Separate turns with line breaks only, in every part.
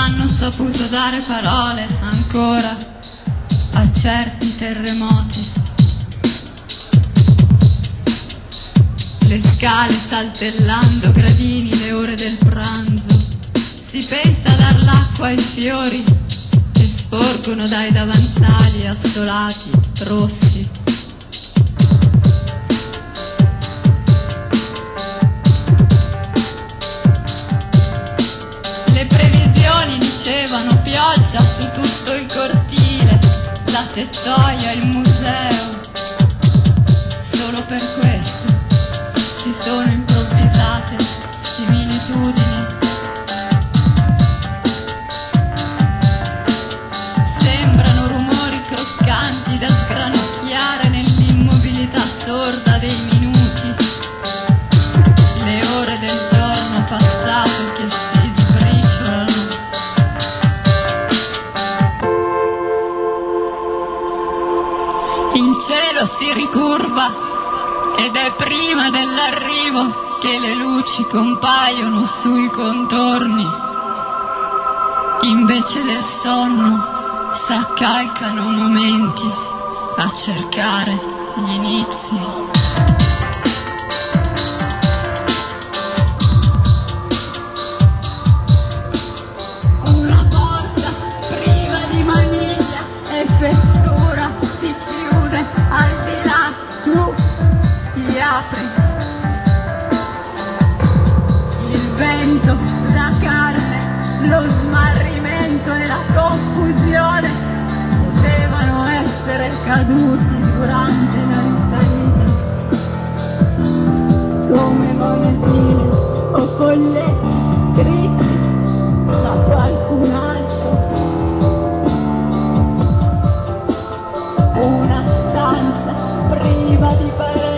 hanno saputo dare parole ancora a certi terremoti. Le scale saltellando, gradini, le ore del pranzo. Si pensa a dar l'acqua ai fiori che sporgono dai davanzali assolati, rossi. La tettoia, il museo. Solo per questo si sono improvvisate similitudini. Sembrano rumori croccanti da sgranocchiare cielo si ricurva ed è prima dell'arrivo che le luci compaiono sui contorni. Invece del sonno s'accalcano momenti a cercare gli inizi. Lo smarrimento e la confusione potevano essere caduti durante la risalita come monetine o folletti scritti da qualcun altro. Una stanza priva di pareti,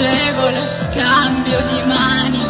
fuggevole scambio di mani